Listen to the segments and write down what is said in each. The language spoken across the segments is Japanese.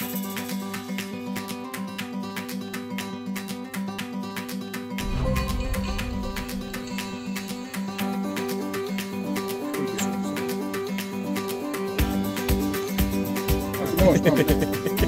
Ha ha ha ha ha.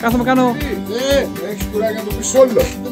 Κάθομαι κάνω. Ε, έχει κουράγιο να το πει όλο.